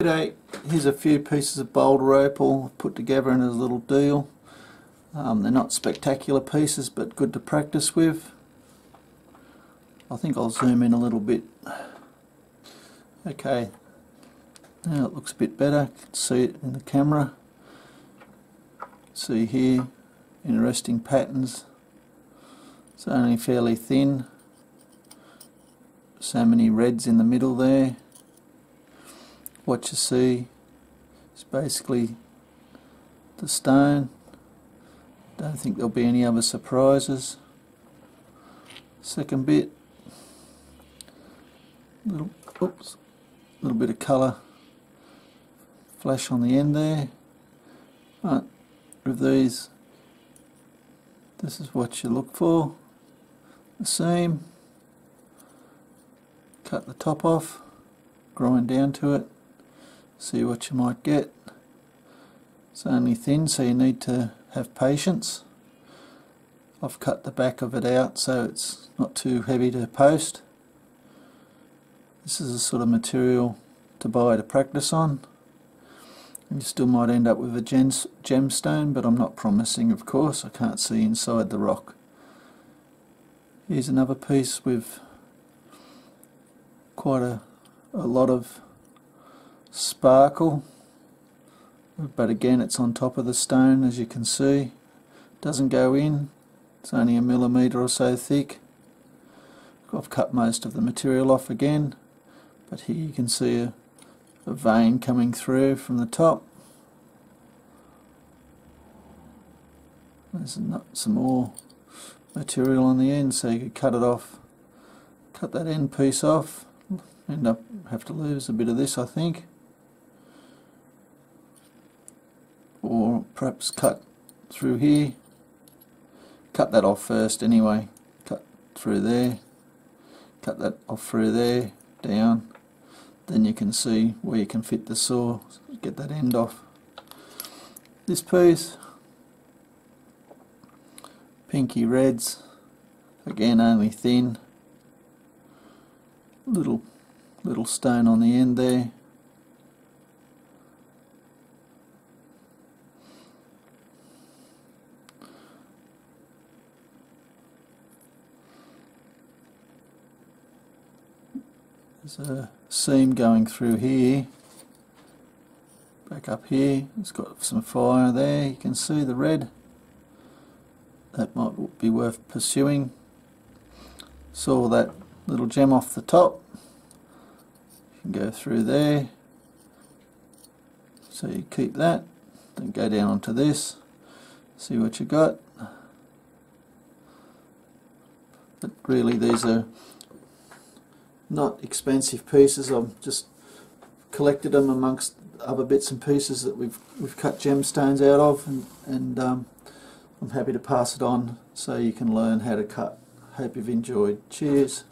G'day, here's a few pieces of boulder opal put together in a little deal. Um, they're not spectacular pieces but good to practice with. I think I'll zoom in a little bit. Okay, now it looks a bit better, see it in the camera. See here, interesting patterns. It's only fairly thin. So many reds in the middle there what you see is basically the stone. Don't think there'll be any other surprises. Second bit, little oops, little bit of colour flash on the end there. But with these, this is what you look for. The seam, cut the top off, grind down to it see what you might get. It's only thin so you need to have patience. I've cut the back of it out so it's not too heavy to post. This is the sort of material to buy to practice on. You still might end up with a gemstone but I'm not promising of course, I can't see inside the rock. Here's another piece with quite a, a lot of sparkle. But again it's on top of the stone as you can see. Doesn't go in. It's only a millimetre or so thick. I've cut most of the material off again but here you can see a, a vein coming through from the top. There's some more material on the end so you could cut it off cut that end piece off. End up have to lose a bit of this I think or perhaps cut through here. Cut that off first anyway. Cut through there. Cut that off through there down. Then you can see where you can fit the saw. Get that end off. This piece pinky reds again only thin. Little little stone on the end there There's a seam going through here. Back up here, it's got some fire there. You can see the red. That might be worth pursuing. Saw that little gem off the top. You can go through there. So you keep that, then go down onto this, see what you got. But really these are not expensive pieces. I've just collected them amongst other bits and pieces that we've we've cut gemstones out of, and, and um, I'm happy to pass it on so you can learn how to cut. Hope you've enjoyed. Cheers.